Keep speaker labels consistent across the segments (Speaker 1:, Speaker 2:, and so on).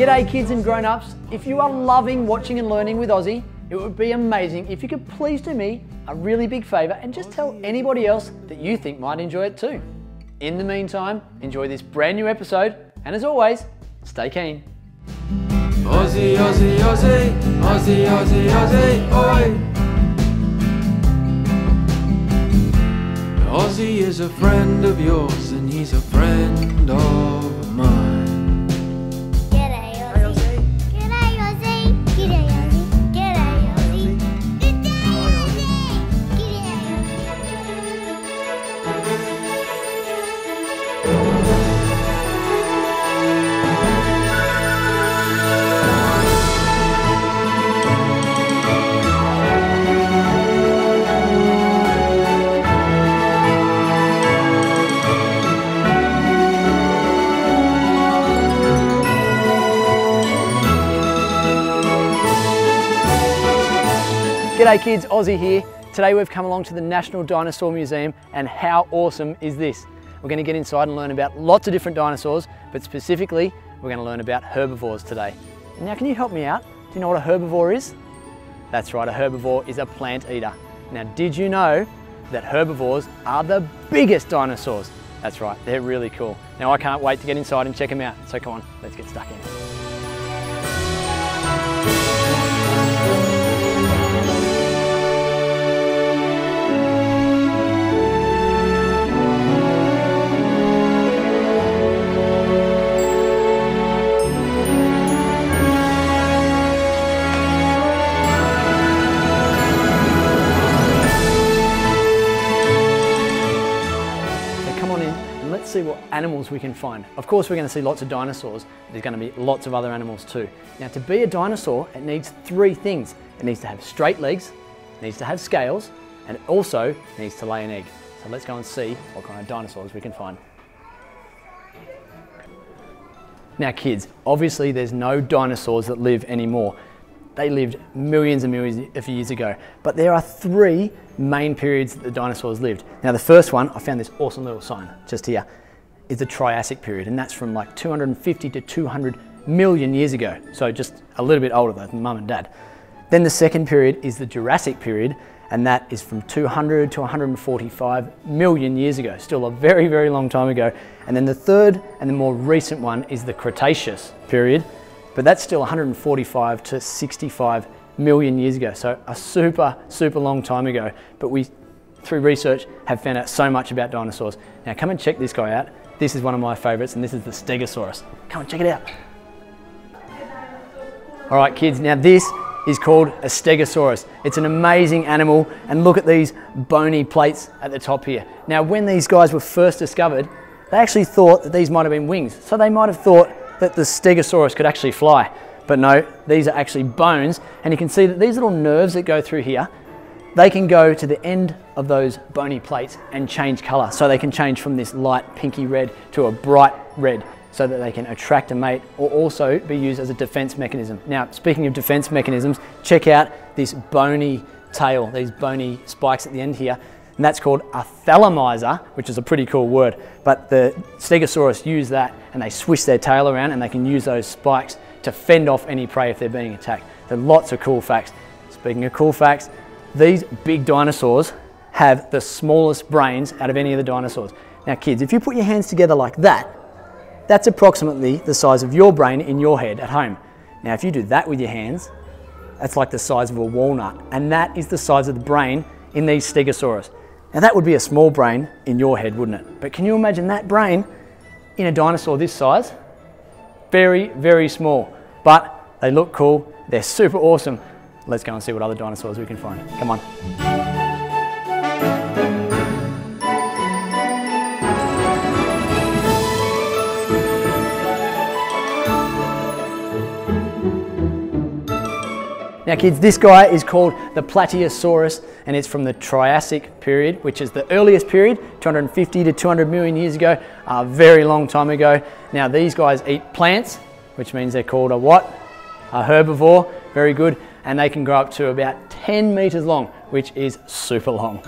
Speaker 1: G'day kids and grown-ups. If you are loving watching and learning with Ozzie, it would be amazing if you could please do me a really big favour and just tell anybody else that you think might enjoy it too. In the meantime, enjoy this brand new episode and as always, stay keen.
Speaker 2: Ozzie, Ozzie, Ozzie, Ozzie, Ozzie, Ozzie, oi! Ozzie is a friend of yours and he's a friend of
Speaker 3: G'day
Speaker 1: kids, Ozzie here. Today we've come along to the National Dinosaur Museum and how awesome is this? We're going to get inside and learn about lots of different dinosaurs, but specifically we're going to learn about herbivores today. Now can you help me out? Do you know what a herbivore is? That's right, a herbivore is a plant eater. Now did you know that herbivores are the biggest dinosaurs? That's right, they're really cool. Now I can't wait to get inside and check them out. So come on, let's get stuck in. Animals we can find. Of course, we're going to see lots of dinosaurs. There's going to be lots of other animals too. Now, to be a dinosaur, it needs three things. It needs to have straight legs, needs to have scales, and it also needs to lay an egg. So let's go and see what kind of dinosaurs we can find. Now, kids, obviously there's no dinosaurs that live anymore. They lived millions and millions of years ago. But there are three main periods that the dinosaurs lived. Now, the first one, I found this awesome little sign just here, is the Triassic period, and that's from like 250 to 200 million years ago. So just a little bit older than mum and dad. Then the second period is the Jurassic period, and that is from 200 to 145 million years ago, still a very, very long time ago. And then the third and the more recent one is the Cretaceous period, but that's still 145 to 65 million years ago. So a super, super long time ago. But we, through research, have found out so much about dinosaurs. Now come and check this guy out. This is one of my favorites, and this is the Stegosaurus. Come and check it out. All right, kids, now this is called a Stegosaurus. It's an amazing animal, and look at these bony plates at the top here. Now, when these guys were first discovered, they actually thought that these might have been wings. So they might have thought that the Stegosaurus could actually fly. But no, these are actually bones, and you can see that these little nerves that go through here, they can go to the end of those bony plates and change color. So they can change from this light pinky red to a bright red so that they can attract a mate or also be used as a defense mechanism. Now, speaking of defense mechanisms, check out this bony tail, these bony spikes at the end here, and that's called a thagomizer, which is a pretty cool word. But the Stegosaurus use that and they swish their tail around and they can use those spikes to fend off any prey if they're being attacked. There are lots of cool facts. Speaking of cool facts, these big dinosaurs have the smallest brains out of any of the dinosaurs. Now kids, if you put your hands together like that, that's approximately the size of your brain in your head at home. Now, if you do that with your hands, that's like the size of a walnut, and that is the size of the brain in these Stegosaurus. Now, that would be a small brain in your head, wouldn't it? But can you imagine that brain in a dinosaur this size? Very, very small, but they look cool, they're super awesome. Let's go and see what other dinosaurs we can find. Come on. Now kids, this guy is called the Plateosaurus and it's from the Triassic period, which is the earliest period, 250 to 200 million years ago, a very long time ago. Now these guys eat plants, which means they're called a what? A herbivore, very good. And they can grow up to about 10 meters long, which is super long.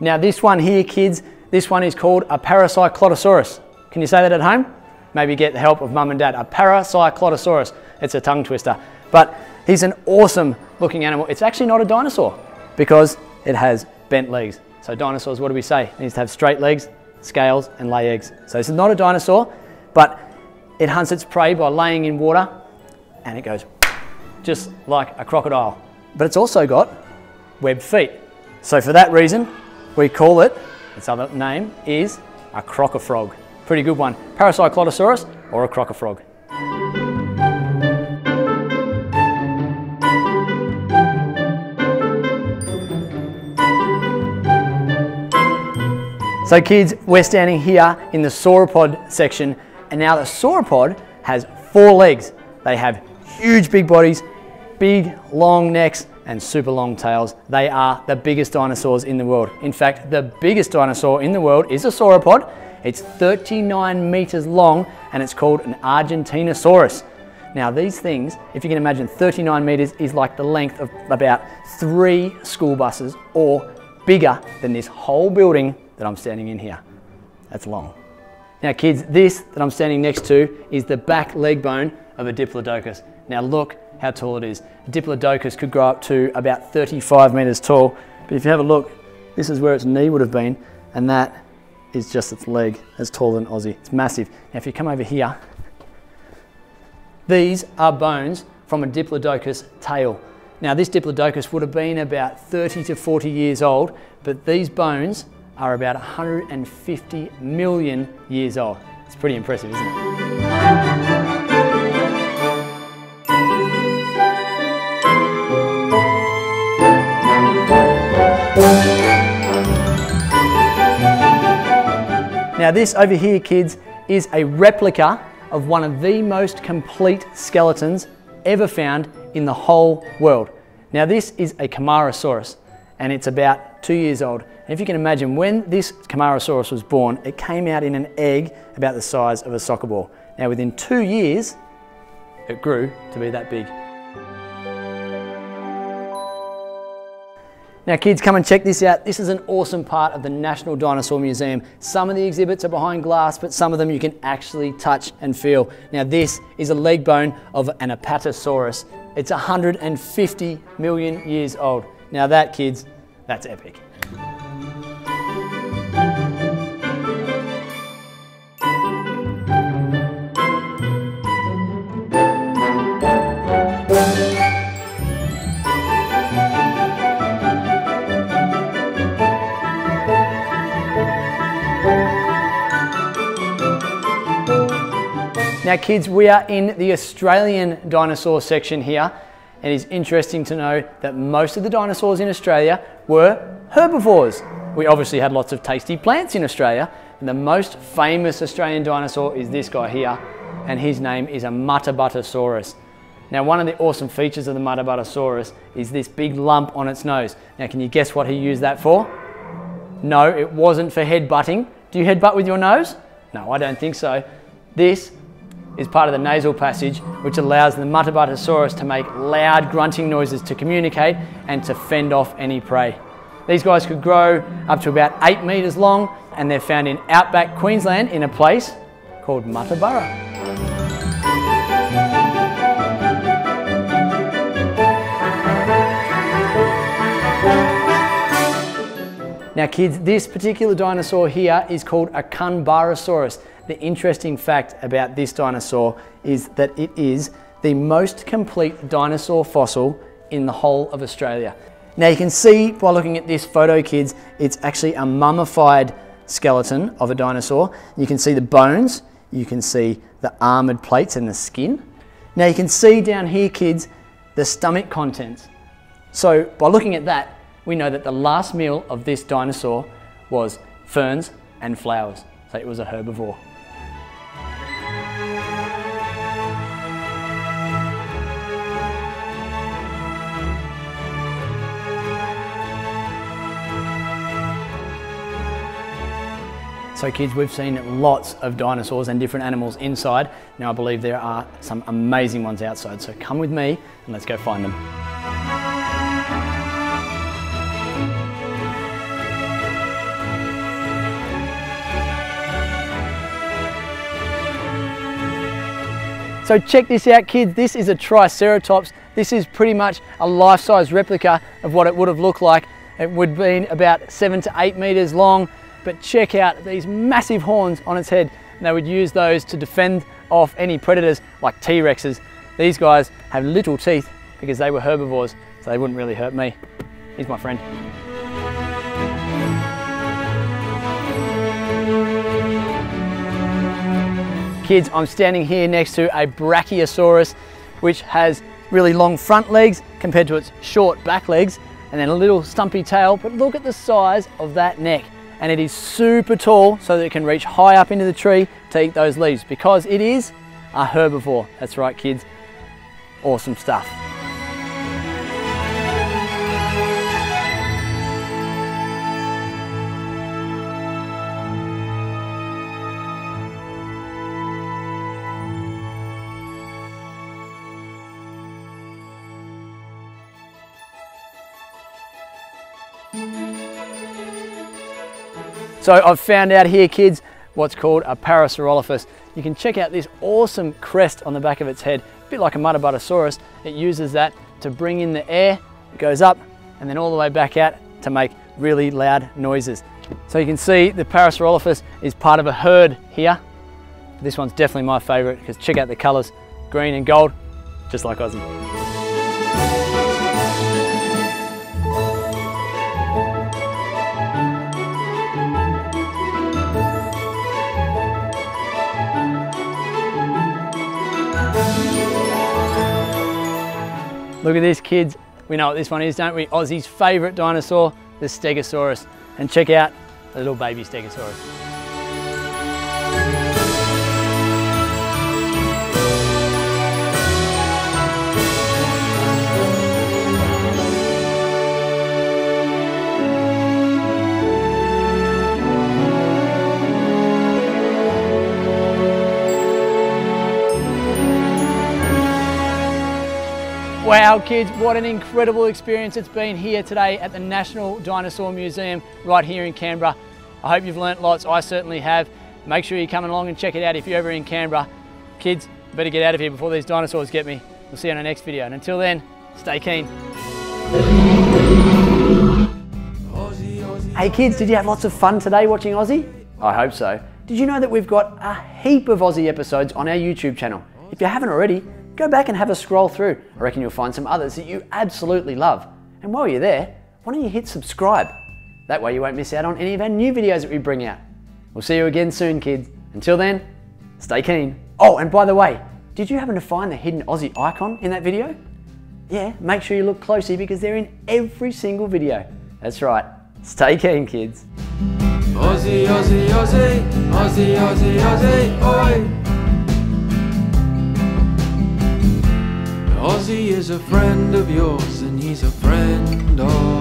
Speaker 1: Now this one here, kids, this one is called a Paracyclotosaurus. Can you say that at home? Maybe get the help of mum and dad. A Paracyclotosaurus. It's a tongue twister. But he's an awesome looking animal. It's actually not a dinosaur because it has bent legs. So dinosaurs, what do we say? It needs to have straight legs, scales, and lay eggs. So this is not a dinosaur, but it hunts its prey by laying in water and it goes just like a crocodile. But it's also got webbed feet. So for that reason, we call it, its other name is a crocofrog. Pretty good one. Paracyclotosaurus or a crocofrog. So kids, we're standing here in the sauropod section and now the sauropod has four legs. They have huge big bodies, big long necks and super long tails. They are the biggest dinosaurs in the world. In fact, the biggest dinosaur in the world is a sauropod. It's 39 meters long and it's called an Argentinosaurus. Now these things, if you can imagine 39 meters is like the length of about three school buses or bigger than this whole building that I'm standing in here. That's long. Now kids, this that I'm standing next to is the back leg bone of a Diplodocus. Now look how tall it is. A Diplodocus could grow up to about 35 meters tall, but if you have a look, this is where its knee would have been, and that is just its leg, as tall than Ozzie. It's massive. Now if you come over here, these are bones from a Diplodocus tail. Now this Diplodocus would have been about 30 to 40 years old, but these bones are about 150 million years old. It's pretty impressive, isn't it? Now this over here, kids, is a replica of one of the most complete skeletons ever found in the whole world. Now this is a Camarasaurus and it's about two years old. And if you can imagine, when this Camarasaurus was born, it came out in an egg about the size of a soccer ball. Now within two years, it grew to be that big. Now kids, come and check this out. This is an awesome part of the National Dinosaur Museum. Some of the exhibits are behind glass, but some of them you can actually touch and feel. Now this is a leg bone of an Apatosaurus. It's 150 million years old. Now that, kids, that's epic. Now kids, we are in the Australian dinosaur section here. It is interesting to know that most of the dinosaurs in Australia were herbivores. We obviously had lots of tasty plants in Australia, and the most famous Australian dinosaur is this guy here, and his name is a Muttaburrasaurus. Now one of the awesome features of the Muttaburrasaurus is this big lump on its nose. Now can you guess what he used that for? No, it wasn't for headbutting. Do you headbutt with your nose? No, I don't think so. This is part of the nasal passage, which allows the Muttaburrasaurus to make loud grunting noises to communicate and to fend off any prey. These guys could grow up to about eight metres long, and they're found in outback Queensland in a place called Muttaburra. Now kids, this particular dinosaur here is called a Kunbarrasaurus. The interesting fact about this dinosaur is that it is the most complete dinosaur fossil in the whole of Australia. Now you can see by looking at this photo kids, it's actually a mummified skeleton of a dinosaur. You can see the bones, you can see the armored plates and the skin. Now you can see down here kids, the stomach contents. So by looking at that, we know that the last meal of this dinosaur was ferns and flowers. So it was a herbivore. So kids, we've seen lots of dinosaurs and different animals inside. Now I believe there are some amazing ones outside. So come with me and let's go find them. So check this out kids, this is a Triceratops. This is pretty much a life-size replica of what it would have looked like. It would have been about seven to eight meters long, but check out these massive horns on its head. And they would use those to defend off any predators like T-Rexes. These guys have little teeth because they were herbivores, so they wouldn't really hurt me. He's my friend. Kids, I'm standing here next to a Brachiosaurus, which has really long front legs compared to its short back legs, and then a little stumpy tail, but look at the size of that neck. And it is super tall so that it can reach high up into the tree to eat those leaves because it is a herbivore. That's right, kids. Awesome stuff. So I've found out here, kids, what's called a Parasaurolophus. You can check out this awesome crest on the back of its head, a bit like a Muttaburrasaurus. It uses that to bring in the air, it goes up and then all the way back out to make really loud noises. So you can see the Parasaurolophus is part of a herd here. This one's definitely my favorite because check out the colors, green and gold, just like Ozzie. Look at this, kids. We know what this one is, don't we? Ozzie's favourite dinosaur, the Stegosaurus. And check out the little baby Stegosaurus. Wow, kids, what an incredible experience it's been here today at the National Dinosaur Museum right here in Canberra. I hope you've learnt lots, I certainly have. Make sure you come along and check it out if you're ever in Canberra. Kids, better get out of here before these dinosaurs get me. We'll see you in our next video, and until then, stay keen.
Speaker 2: Ozzie, Ozzie.
Speaker 1: Hey kids, did you have lots of fun today watching Ozzie? I hope so. Did you know that we've got a heap of Ozzie episodes on our YouTube channel? If you haven't already, go back and have a scroll through. I reckon you'll find some others that you absolutely love. And while you're there, why don't you hit subscribe? That way you won't miss out on any of our new videos that we bring out. We'll see you again soon, kids. Until then, stay keen. Oh, and by the way, did you happen to find the hidden Ozzie icon in that video? Yeah, make sure you look closely because they're in every single video. That's right. Stay keen, kids.
Speaker 2: Ozzie, Ozzie, Ozzie, Ozzie, Ozzie, Ozzie, oi! Ozzie is a friend of yours, and he's a friend of